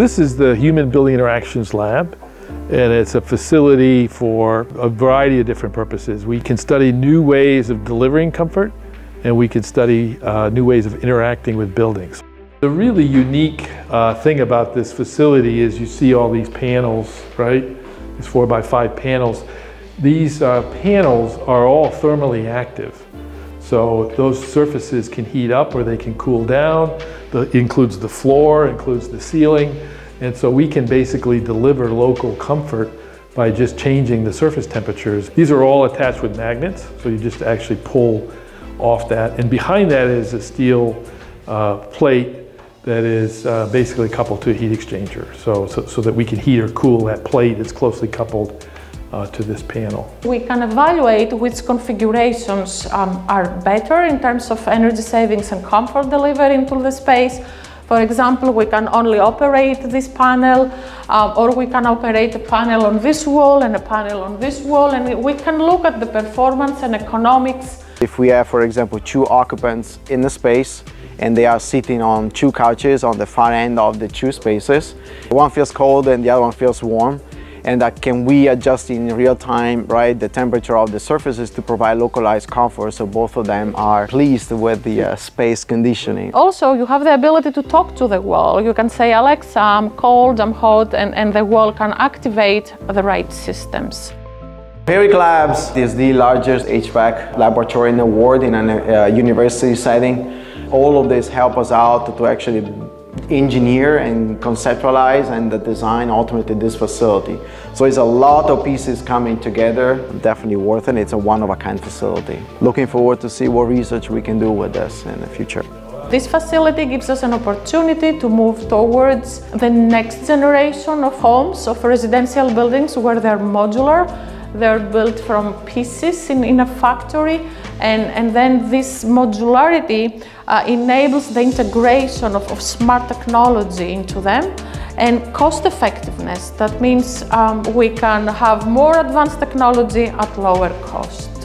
This is the Human Building Interactions Lab, and it's a facility for a variety of different purposes. We can study new ways of delivering comfort, and we can study uh, new ways of interacting with buildings. The really unique uh, thing about this facility is you see all these panels, right? These four by five panels. These uh, panels are all thermally active. So those surfaces can heat up or they can cool down. The, includes the floor, includes the ceiling. And so we can basically deliver local comfort by just changing the surface temperatures. These are all attached with magnets, so you just actually pull off that. And behind that is a steel uh, plate that is uh, basically coupled to a heat exchanger so, so, so, that we can heat or cool that plate It's closely coupled uh, to this panel. We can evaluate which configurations um, are better in terms of energy savings and comfort delivery into the space. For example, we can only operate this panel um, or we can operate a panel on this wall and a panel on this wall and we can look at the performance and economics. If we have, for example, two occupants in the space, and they are sitting on two couches on the far end of the two spaces. One feels cold and the other one feels warm and that can we adjust in real time right the temperature of the surfaces to provide localized comfort so both of them are pleased with the uh, space conditioning. Also you have the ability to talk to the wall. You can say alexa i'm cold i'm hot and, and the wall can activate the right systems. Herrick Labs is the largest HVAC laboratory in the world in a uh, university setting. All of this help us out to actually engineer and conceptualize and the design ultimately this facility. So it's a lot of pieces coming together, definitely worth it. It's a one-of-a-kind facility. Looking forward to see what research we can do with this in the future. This facility gives us an opportunity to move towards the next generation of homes, of residential buildings where they're modular they're built from pieces in, in a factory and, and then this modularity uh, enables the integration of, of, smart technology into them and cost effectiveness. That means um, we can have more advanced technology at lower cost.